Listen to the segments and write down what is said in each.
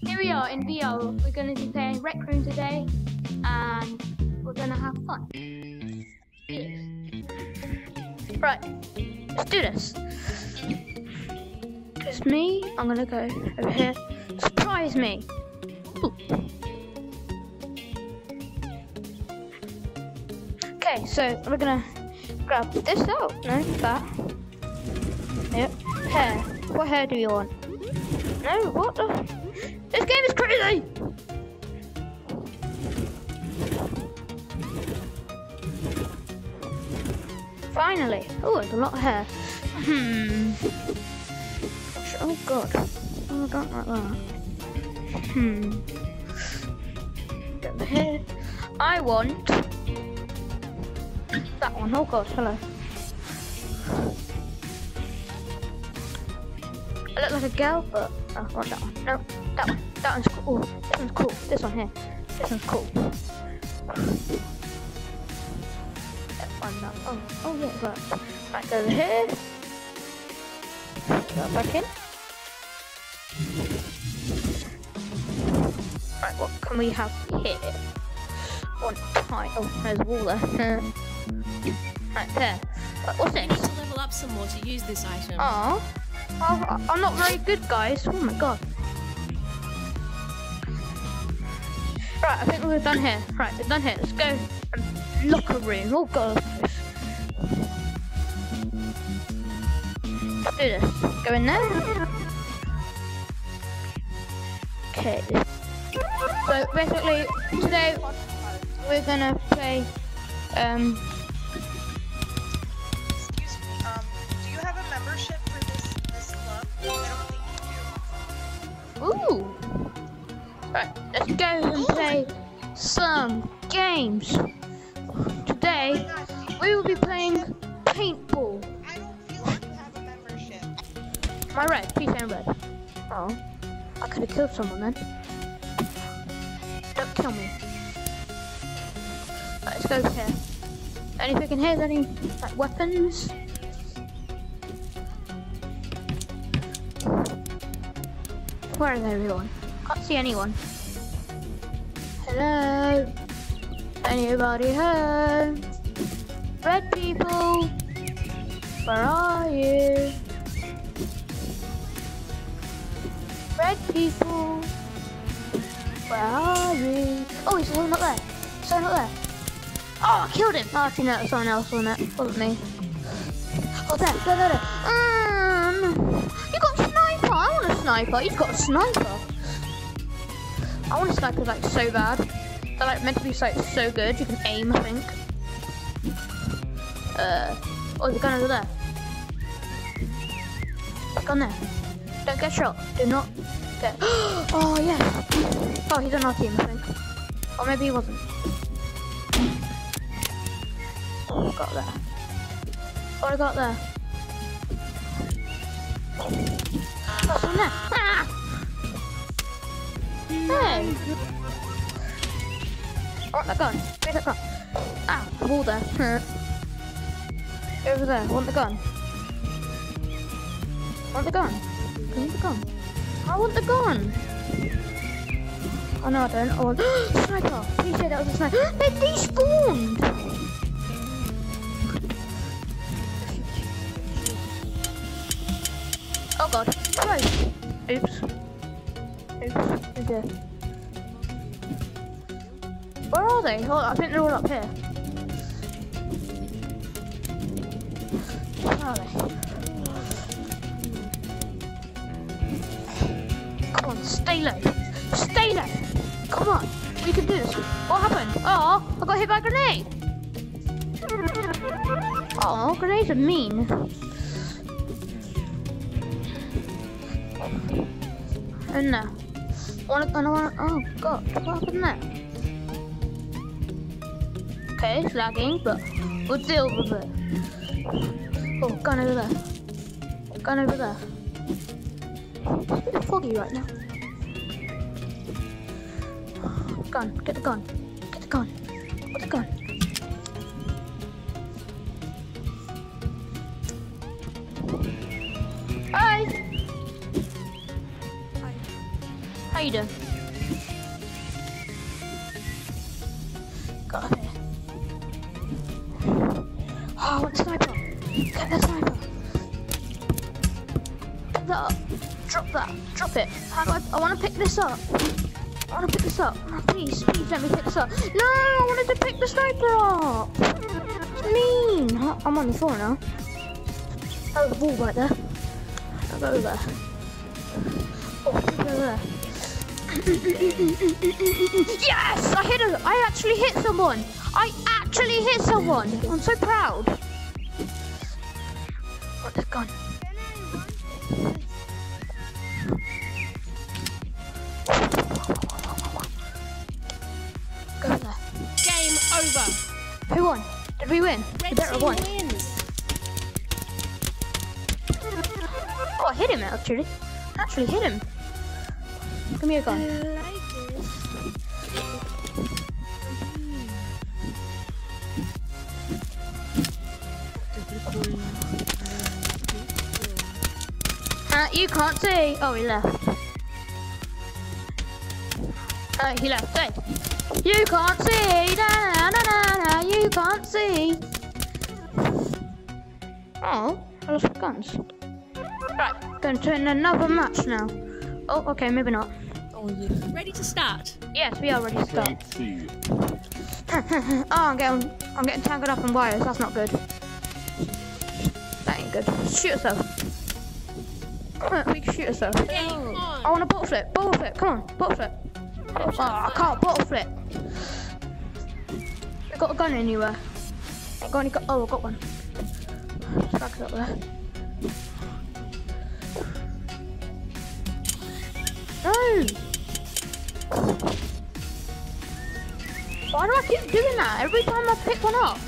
here we are in VR. We're going to be playing Rec Room today, and we're going to have fun. Right, let's do this. It's me. I'm going to go over here. Surprise me. Ooh. Okay, so we're gonna grab this out. No, that. Yep. Hair. What hair do you want? No, what the? This game is crazy! Finally. Oh, there's a lot of hair. Hmm. Oh god. Oh, I don't like that. Hmm. Get the hair. I want that one. Oh god, hello. I look like a girl, but oh, I want that one. No, that one. That one's cool. Ooh, this one's cool. This one here. This one's cool. That one, that. Oh, oh yeah, it. Right, over here. Back in. Right, what can we have here? One tie. Oh, there's a wall there. right there. Right, what's You need to level up some more to use this item. Oh, I'm not very good, guys. Oh my god. Right, I think we're done here. Right, we're done here. Let's go. Locker room. Oh god. Let's do this. Go in there. Okay. So basically, today we're gonna play. Um, Right, let's go and play some games. Today, we will be playing paintball. I don't feel like you have a membership. My red, please say red. Oh, I could have killed someone then. Don't kill me. Right, let's go here. Anything in here? Any like weapons? Where is everyone? Can't see anyone. Hello? Anybody home? Red people? Where are you? Red people? Where are you? Oh, he's one up there. Someone up there. Oh, I killed him. Oh, actually, no, it was someone else, wasn't it? Wasn't me. Oh, there, there, there, there. Um, you got a sniper. I want a sniper. He's got a sniper. I want a sniper like so bad. They're like meant to be like so good. You can aim, I think. Uh, oh, a gun over there. Gun there. Don't get shot. Do not get. Oh yes. Oh, he's on our team, I think. Or maybe he wasn't. Oh, I got there. What I got there? Oh, someone there. Ah! Hey. Oh, that gun. Where's that gun? Ah, the wall there. Over there. Want the gun? Want the gun? Give me the gun. I want the gun. Oh no, I don't. I sniper. Please say that was a sniper. they despawned. Oh god. Close. Oops. Where are they? Oh, I think they're all up here. Where are they? Come on, stay low. Stay low. Come on. We can do this. What happened? Oh, I got hit by a grenade. Oh, grenades are mean. And now. Wanna, I wanna, oh god, what happened there? Okay, it's lagging, but we'll deal with it. Oh, gun over there. Gun over there. It's a bit foggy right now. Gun, get the gun. Get the gun. Get the gun. Doing? Got here. Oh, I sniper. Get the sniper. Pick that up. Drop that. Drop it. How do I? I want to pick this up. I want to pick this up. Oh, please, please let me pick this up. No, I wanted to pick the sniper up. It's mean. I'm on the floor now. Oh, the wall right there. I'll go over there. Oh, people over there. Yes! I hit a, I actually hit someone! I actually hit someone! I'm so proud! What the gun? Go there. Game over. Who won? Did we win? we Red better team won. wins. Oh, I hit him actually. Actually hit him. Give me a gun. Uh, you can't see. Oh, he left. Oh, he left. Hey. You can't see. Na, na, na, na, you can't see. Oh, I lost my guns. Right, going to turn another match now. Oh, okay, maybe oh, not. Ready to start. Yes, we are ready to start. Oh, I'm getting, I'm getting tangled up in wires. That's not good. That ain't good. Shoot yourself. We can shoot yourself. Game I on. want a bottle flip. Bottle flip. Come on, bottle flip. Oh, I can't bottle flip. I got a gun anywhere. I got any gu- Oh, I got one. Back up there. No. Why do I keep doing that every time I pick one up?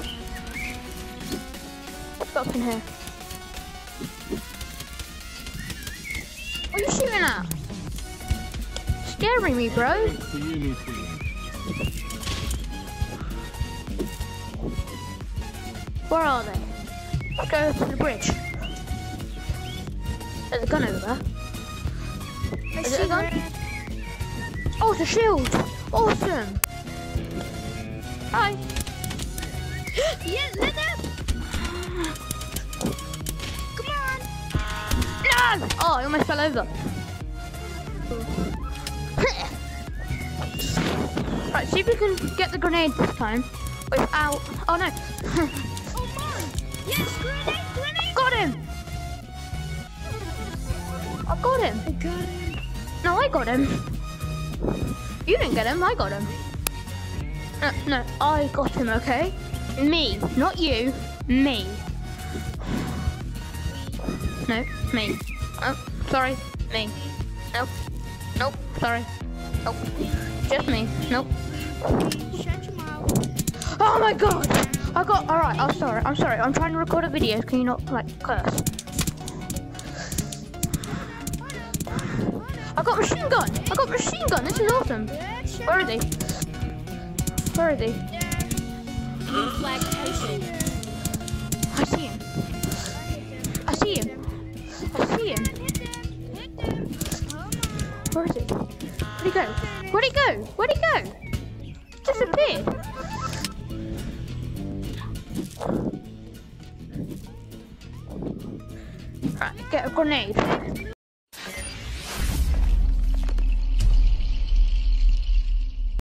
What's up in here? What are you shooting at? Scaring me, bro. Where are they? Let's go to the bridge. There's a gun over there. Is it a gun? Oh, it's a shield. Awesome. Hi. Yeah, them. Come on. No! Oh, I almost fell over. right, see if we can get the grenade this time without. Oh no! Oh man. Yes, grenade, grenade. got him! I got him. I got him. No, I got him. You didn't get him. I got him. No, no, I got him. Okay. Me, not you. Me. No, me. Oh, sorry, me. Nope. Nope. Sorry. Nope. Just me. Nope. Oh my god! I got. Alright, I'm sorry. I'm sorry. I'm trying to record a video. Can you not, like, curse? I got machine gun! I got machine gun! This is awesome! Where are they? Where are they? I see him. I see him. I see him. Where is he? Where'd he go? Where'd he go? Where'd he go? Disappeared. Right, get a grenade.